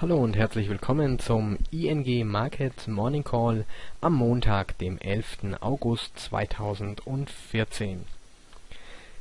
Hallo und herzlich willkommen zum ING Market Morning Call am Montag, dem 11. August 2014.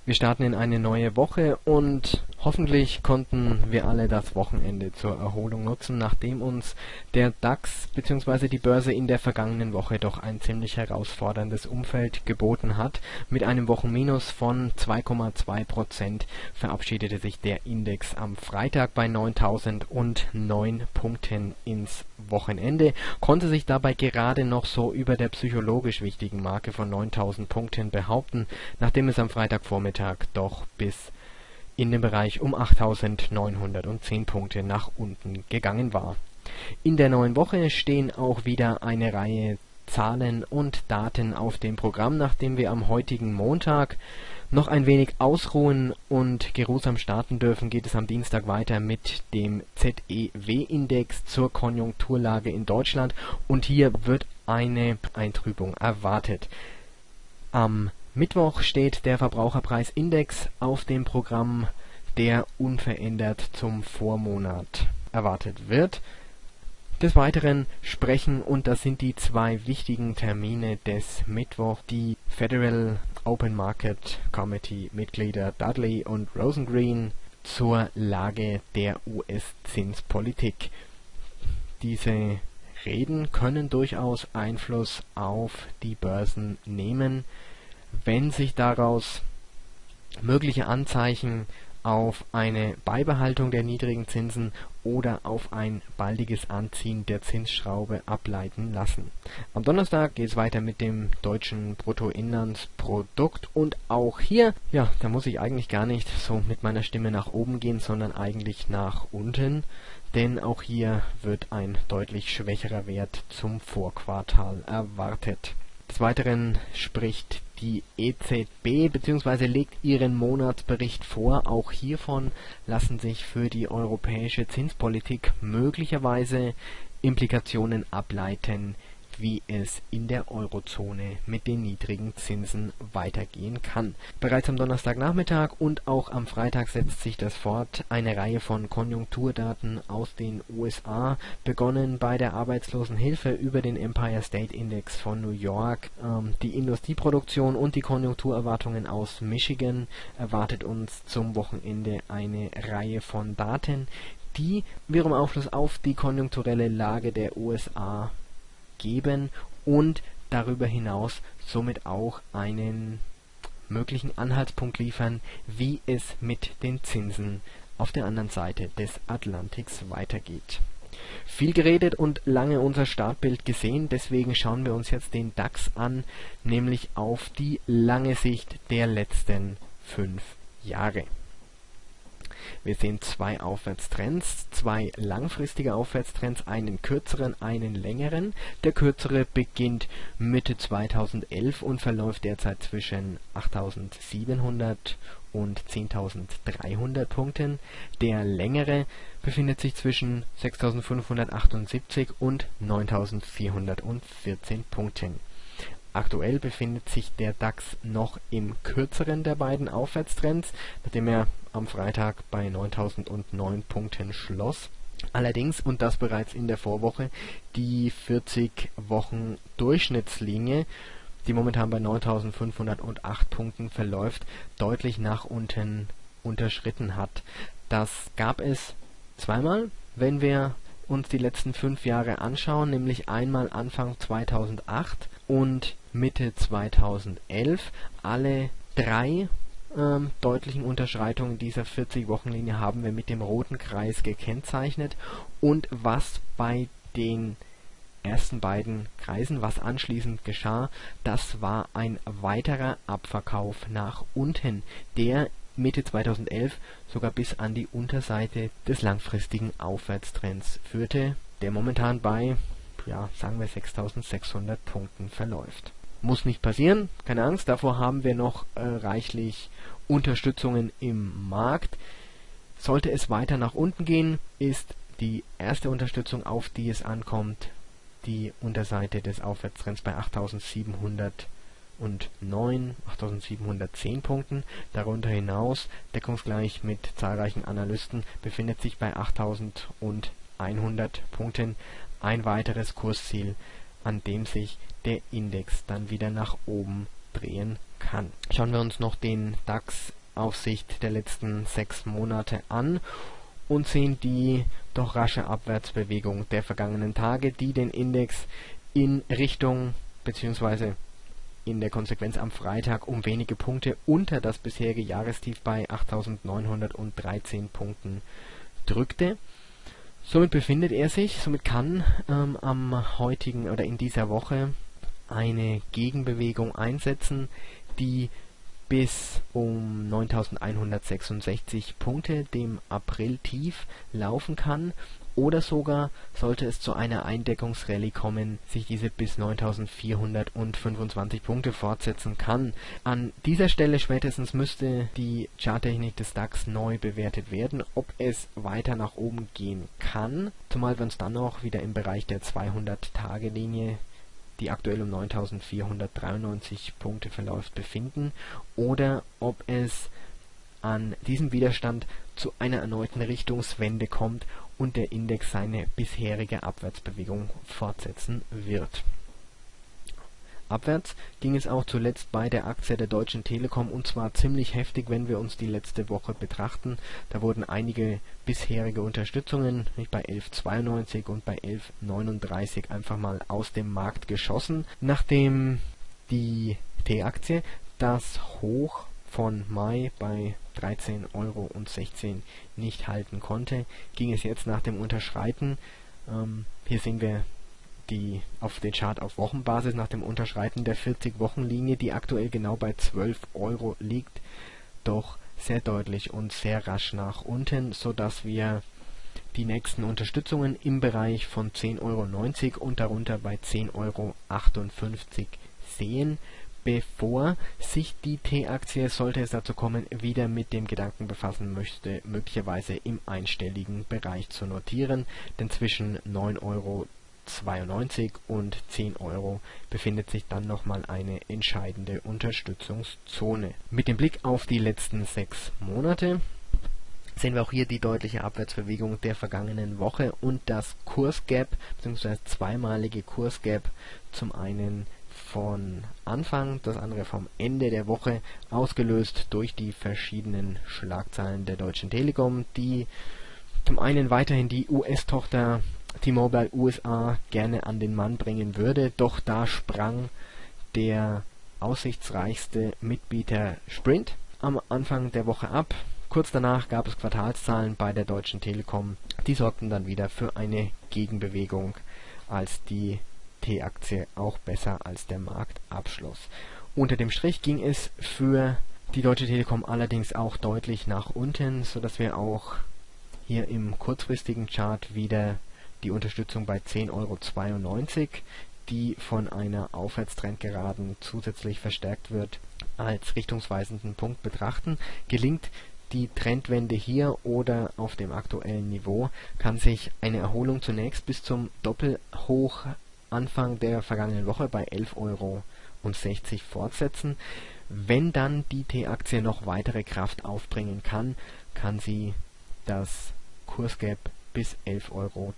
Wir starten in eine neue Woche und hoffentlich konnten wir alle das Wochenende zur Erholung nutzen, nachdem uns der DAX bzw. die Börse in der vergangenen Woche doch ein ziemlich herausforderndes Umfeld geboten hat. Mit einem Wochenminus von 2,2 Prozent verabschiedete sich der Index am Freitag bei 9009 Punkten ins Wochenende, konnte sich dabei gerade noch so über der psychologisch wichtigen Marke von 9000 Punkten behaupten, nachdem es am Freitagvormittag Freitag doch bis in den Bereich um 8.910 Punkte nach unten gegangen war. In der neuen Woche stehen auch wieder eine Reihe Zahlen und Daten auf dem Programm, nachdem wir am heutigen Montag noch ein wenig ausruhen und geruhsam starten dürfen, geht es am Dienstag weiter mit dem ZEW-Index zur Konjunkturlage in Deutschland und hier wird eine Eintrübung erwartet. Am Mittwoch steht der Verbraucherpreisindex auf dem Programm, der unverändert zum Vormonat erwartet wird. Des Weiteren sprechen, und das sind die zwei wichtigen Termine des Mittwoch, die Federal Open Market Committee Mitglieder Dudley und Rosengreen zur Lage der US-Zinspolitik. Diese Reden können durchaus Einfluss auf die Börsen nehmen wenn sich daraus mögliche Anzeichen auf eine Beibehaltung der niedrigen Zinsen oder auf ein baldiges Anziehen der Zinsschraube ableiten lassen. Am Donnerstag geht es weiter mit dem deutschen Bruttoinlandsprodukt und auch hier, ja, da muss ich eigentlich gar nicht so mit meiner Stimme nach oben gehen, sondern eigentlich nach unten, denn auch hier wird ein deutlich schwächerer Wert zum Vorquartal erwartet. Des Weiteren spricht die EZB bzw. legt ihren Monatsbericht vor. Auch hiervon lassen sich für die europäische Zinspolitik möglicherweise Implikationen ableiten wie es in der Eurozone mit den niedrigen Zinsen weitergehen kann. Bereits am Donnerstagnachmittag und auch am Freitag setzt sich das fort. Eine Reihe von Konjunkturdaten aus den USA, begonnen bei der Arbeitslosenhilfe über den Empire State Index von New York, ähm, die Industrieproduktion und die Konjunkturerwartungen aus Michigan erwartet uns zum Wochenende eine Reihe von Daten, die wiederum Aufschluss auf die konjunkturelle Lage der USA geben und darüber hinaus somit auch einen möglichen Anhaltspunkt liefern, wie es mit den Zinsen auf der anderen Seite des Atlantiks weitergeht. Viel geredet und lange unser Startbild gesehen, deswegen schauen wir uns jetzt den DAX an, nämlich auf die lange Sicht der letzten fünf Jahre wir sehen zwei Aufwärtstrends, zwei langfristige Aufwärtstrends, einen kürzeren, einen längeren. Der kürzere beginnt Mitte 2011 und verläuft derzeit zwischen 8.700 und 10.300 Punkten. Der längere befindet sich zwischen 6.578 und 9.414 Punkten Aktuell befindet sich der DAX noch im kürzeren der beiden Aufwärtstrends, nachdem er am Freitag bei 9.009 Punkten schloss. Allerdings, und das bereits in der Vorwoche, die 40-Wochen-Durchschnittslinie, die momentan bei 9.508 Punkten verläuft, deutlich nach unten unterschritten hat. Das gab es zweimal, wenn wir uns die letzten fünf Jahre anschauen, nämlich einmal Anfang 2008 und Mitte 2011. Alle drei ähm, deutlichen Unterschreitungen dieser 40-Wochen-Linie haben wir mit dem roten Kreis gekennzeichnet. Und was bei den ersten beiden Kreisen, was anschließend geschah, das war ein weiterer Abverkauf nach unten, der Mitte 2011 sogar bis an die Unterseite des langfristigen Aufwärtstrends führte, der momentan bei, ja, sagen wir 6600 Punkten verläuft. Muss nicht passieren, keine Angst, davor haben wir noch äh, reichlich Unterstützungen im Markt. Sollte es weiter nach unten gehen, ist die erste Unterstützung, auf die es ankommt, die Unterseite des Aufwärtstrends bei 8709, 8710 Punkten. Darunter hinaus, deckungsgleich mit zahlreichen Analysten, befindet sich bei 8000 und 100 Punkten ein weiteres Kursziel, an dem sich der Index dann wieder nach oben drehen kann. Schauen wir uns noch den DAX auf Sicht der letzten sechs Monate an und sehen die doch rasche Abwärtsbewegung der vergangenen Tage, die den Index in Richtung bzw. in der Konsequenz am Freitag um wenige Punkte unter das bisherige Jahrestief bei 8.913 Punkten drückte. Somit befindet er sich, somit kann ähm, am heutigen oder in dieser Woche eine Gegenbewegung einsetzen, die bis um 9166 Punkte, dem April-Tief, laufen kann oder sogar, sollte es zu einer Eindeckungsrallye kommen, sich diese bis 9425 Punkte fortsetzen kann. An dieser Stelle spätestens müsste die Charttechnik des DAX neu bewertet werden, ob es weiter nach oben gehen kann, zumal wir uns dann auch wieder im Bereich der 200-Tage-Linie die aktuell um 9493 Punkte verläuft, befinden oder ob es an diesem Widerstand zu einer erneuten Richtungswende kommt und der Index seine bisherige Abwärtsbewegung fortsetzen wird Abwärts ging es auch zuletzt bei der Aktie der Deutschen Telekom und zwar ziemlich heftig, wenn wir uns die letzte Woche betrachten. Da wurden einige bisherige Unterstützungen bei 11,92 und bei 11,39 einfach mal aus dem Markt geschossen, nachdem die T-Aktie das Hoch von Mai bei 13,16 Euro nicht halten konnte, ging es jetzt nach dem Unterschreiten, ähm, hier sehen wir die auf den Chart auf Wochenbasis nach dem Unterschreiten der 40-Wochen-Linie, die aktuell genau bei 12 Euro liegt, doch sehr deutlich und sehr rasch nach unten, sodass wir die nächsten Unterstützungen im Bereich von 10,90 Euro und darunter bei 10,58 Euro sehen, bevor sich die T-Aktie, sollte es dazu kommen, wieder mit dem Gedanken befassen möchte, möglicherweise im einstelligen Bereich zu notieren, denn zwischen 9,00 Euro 92 und 10 Euro befindet sich dann nochmal eine entscheidende Unterstützungszone. Mit dem Blick auf die letzten sechs Monate sehen wir auch hier die deutliche Abwärtsbewegung der vergangenen Woche und das Kursgap bzw. zweimalige Kursgap zum einen von Anfang, das andere vom Ende der Woche, ausgelöst durch die verschiedenen Schlagzeilen der Deutschen Telekom, die zum einen weiterhin die US-Tochter T-Mobile USA gerne an den Mann bringen würde, doch da sprang der aussichtsreichste Mitbieter Sprint am Anfang der Woche ab. Kurz danach gab es Quartalszahlen bei der Deutschen Telekom, die sorgten dann wieder für eine Gegenbewegung, als die T-Aktie auch besser als der Markt abschloss. Unter dem Strich ging es für die Deutsche Telekom allerdings auch deutlich nach unten, sodass wir auch hier im kurzfristigen Chart wieder die Unterstützung bei 10,92 Euro, die von einer Aufwärtstrendgeraden zusätzlich verstärkt wird, als richtungsweisenden Punkt betrachten. Gelingt die Trendwende hier oder auf dem aktuellen Niveau, kann sich eine Erholung zunächst bis zum Doppelhoch Anfang der vergangenen Woche bei 11,60 Euro fortsetzen. Wenn dann die T-Aktie noch weitere Kraft aufbringen kann, kann sie das Kursgap bis 11,82 Euro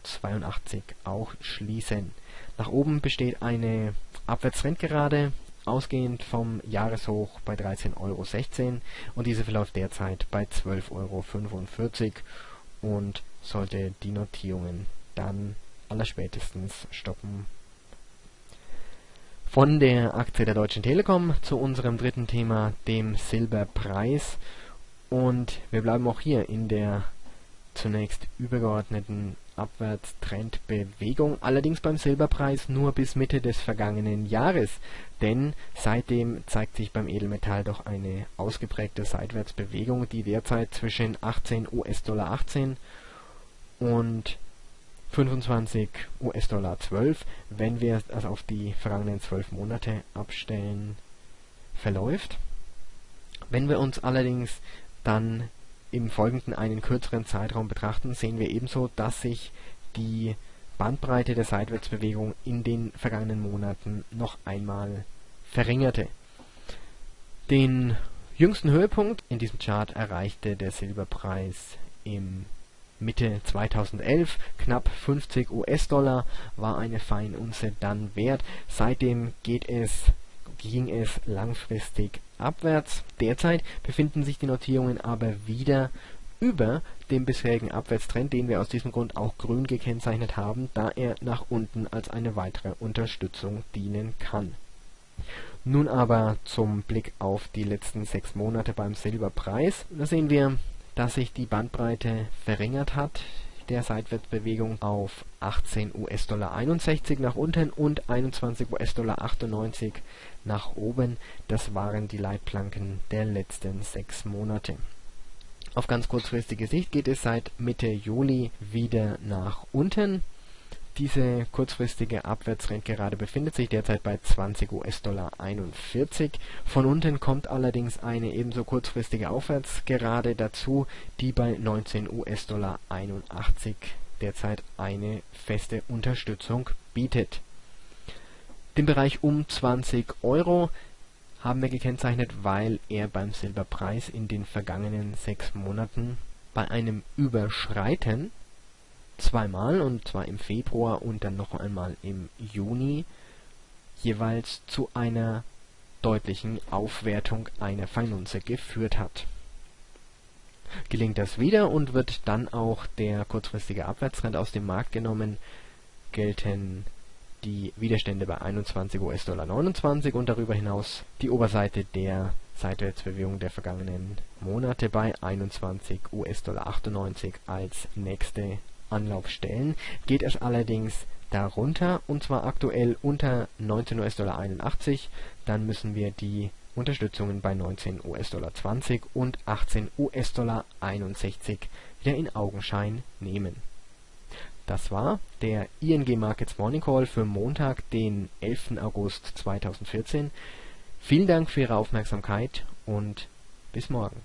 auch schließen. Nach oben besteht eine Abwärtstrendgerade, ausgehend vom Jahreshoch bei 13,16 Euro und diese verläuft derzeit bei 12,45 Euro und sollte die Notierungen dann allerspätestens stoppen. Von der Aktie der Deutschen Telekom zu unserem dritten Thema, dem Silberpreis. Und wir bleiben auch hier in der zunächst übergeordneten Abwärtstrendbewegung, allerdings beim Silberpreis nur bis Mitte des vergangenen Jahres, denn seitdem zeigt sich beim Edelmetall doch eine ausgeprägte Seitwärtsbewegung, die derzeit zwischen 18 US-Dollar 18 und 25 US-Dollar 12, wenn wir es auf die vergangenen 12 Monate abstellen, verläuft. Wenn wir uns allerdings dann im Folgenden einen kürzeren Zeitraum betrachten, sehen wir ebenso, dass sich die Bandbreite der Seitwärtsbewegung in den vergangenen Monaten noch einmal verringerte. Den jüngsten Höhepunkt in diesem Chart erreichte der Silberpreis im Mitte 2011 knapp 50 US-Dollar war eine Feinunze dann wert. Seitdem geht es ging es langfristig abwärts. Derzeit befinden sich die Notierungen aber wieder über dem bisherigen Abwärtstrend, den wir aus diesem Grund auch grün gekennzeichnet haben, da er nach unten als eine weitere Unterstützung dienen kann. Nun aber zum Blick auf die letzten sechs Monate beim Silberpreis. Da sehen wir, dass sich die Bandbreite verringert hat der Seitwärtsbewegung auf 18 US-Dollar 61 nach unten und 21 US-Dollar 98 nach oben. Das waren die Leitplanken der letzten sechs Monate. Auf ganz kurzfristige Sicht geht es seit Mitte Juli wieder nach unten. Diese kurzfristige Abwärtsrendgerade befindet sich derzeit bei 20 US-Dollar 41. Von unten kommt allerdings eine ebenso kurzfristige Aufwärtsgerade dazu, die bei 19 US-Dollar 81 derzeit eine feste Unterstützung bietet. Den Bereich um 20 Euro haben wir gekennzeichnet, weil er beim Silberpreis in den vergangenen sechs Monaten bei einem Überschreiten zweimal, und zwar im Februar und dann noch einmal im Juni, jeweils zu einer deutlichen Aufwertung einer Feinunze geführt hat. Gelingt das wieder und wird dann auch der kurzfristige Abwärtstrend aus dem Markt genommen, gelten die Widerstände bei 21 US-Dollar 29 und darüber hinaus die Oberseite der Seitwärtsbewegung der vergangenen Monate bei 21 US-Dollar 98 als nächste Anlaufstellen. Geht es allerdings darunter und zwar aktuell unter 19 US-Dollar 81, dann müssen wir die Unterstützungen bei 19 US-Dollar 20 und 18 US-Dollar 61 wieder in Augenschein nehmen das war der ING Markets Morning Call für Montag, den 11. August 2014. Vielen Dank für Ihre Aufmerksamkeit und bis morgen